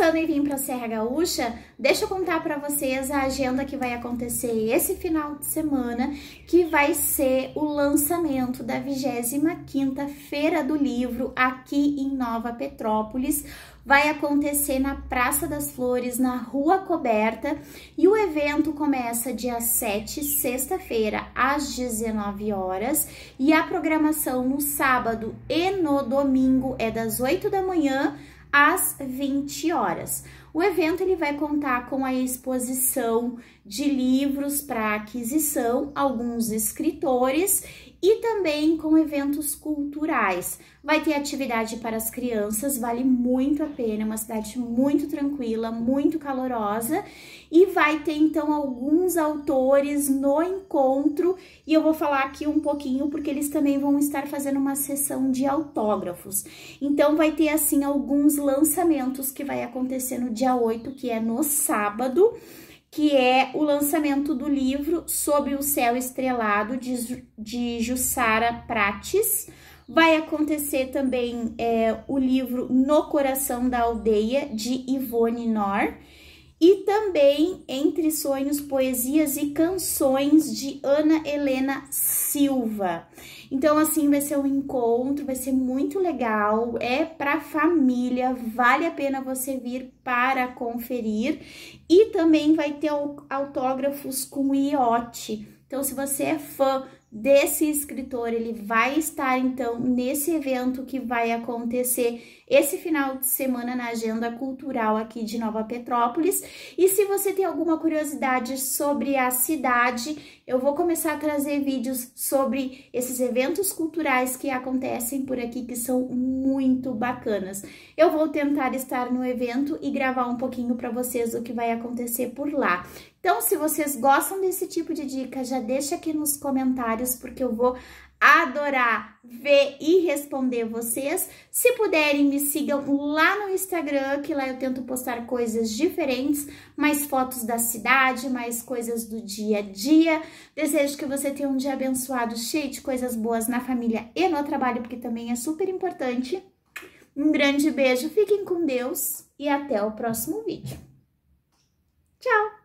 pensando em vir para a Serra Gaúcha, deixa eu contar para vocês a agenda que vai acontecer esse final de semana, que vai ser o lançamento da 25ª Feira do Livro aqui em Nova Petrópolis. Vai acontecer na Praça das Flores, na Rua Coberta, e o evento começa dia 7, sexta-feira, às 19 horas, e a programação no sábado e no domingo é das 8 da manhã às 20 horas. O evento ele vai contar com a exposição de livros para aquisição, alguns escritores e também com eventos culturais. Vai ter atividade para as crianças, vale muito a pena, é uma cidade muito tranquila, muito calorosa e vai ter então alguns autores no encontro e eu vou falar aqui um pouquinho porque eles também vão estar fazendo uma sessão de autógrafos. Então vai ter assim alguns lançamentos que vai acontecer no dia 8, que é no sábado que é o lançamento do livro Sob o Céu Estrelado, de, de Jussara Prates. Vai acontecer também é, o livro No Coração da Aldeia, de Ivone Nor e também Entre Sonhos, Poesias e Canções de Ana Helena Silva. Então, assim, vai ser um encontro, vai ser muito legal, é para família, vale a pena você vir para conferir e também vai ter autógrafos com iote. Então, se você é fã desse escritor, ele vai estar então nesse evento que vai acontecer esse final de semana na agenda cultural aqui de Nova Petrópolis. E se você tem alguma curiosidade sobre a cidade, eu vou começar a trazer vídeos sobre esses eventos culturais que acontecem por aqui que são muito bacanas. Eu vou tentar estar no evento e gravar um pouquinho para vocês o que vai acontecer por lá. Então, se vocês gostam desse tipo de dica, já deixa aqui nos comentários, porque eu vou adorar ver e responder vocês. Se puderem, me sigam lá no Instagram, que lá eu tento postar coisas diferentes, mais fotos da cidade, mais coisas do dia a dia. Desejo que você tenha um dia abençoado, cheio de coisas boas na família e no trabalho, porque também é super importante. Um grande beijo, fiquem com Deus e até o próximo vídeo. Tchau!